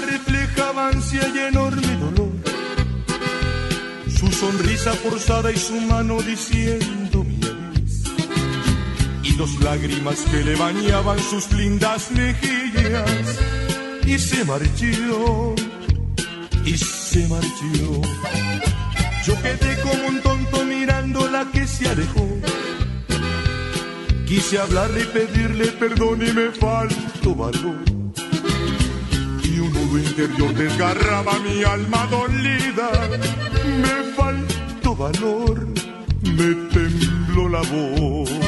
reflejaba ansia y enorme dolor. Su sonrisa forzada y su mano diciendo mi adiós. Y dos lágrimas que le bañaban sus lindas mejillas. Y se marchó, y se marchó. Yo quedé como un tonto mirando la que se alejó. Quise hablarle y pedirle perdón y me faltó valor Interior desgarraba mi alma dolida. Me faltó valor, me tembló la voz.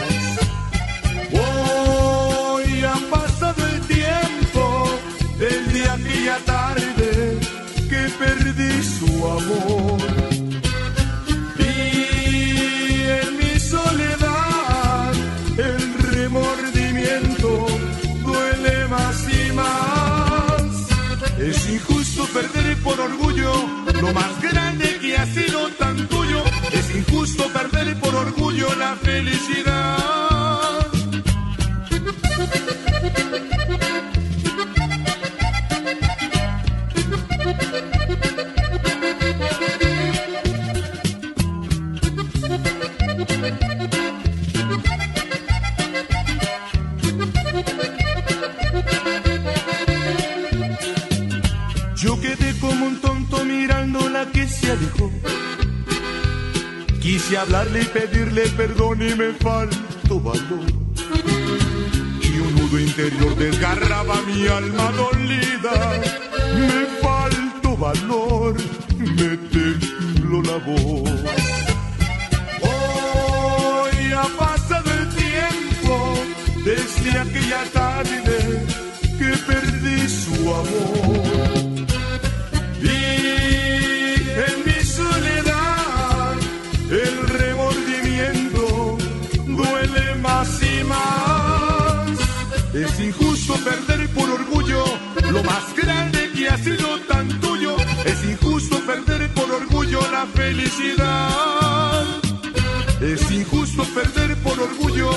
Lo más grande que ha sido tan tuyo. Es injusto perder por orgullo la felicidad. La que se alejó. Quise hablarle y pedirle perdón y me faltó valor. Y un nudo interior desgarraba mi alma dolida. Me faltó valor, me tembló la voz. Hoy ha pasado el tiempo desde aquella tarde felicidad. Es injusto perder por orgullo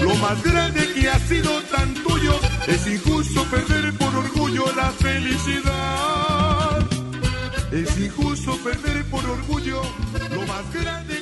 lo más grande que ha sido tan tuyo. Es injusto perder por orgullo la felicidad. Es injusto perder por orgullo lo más grande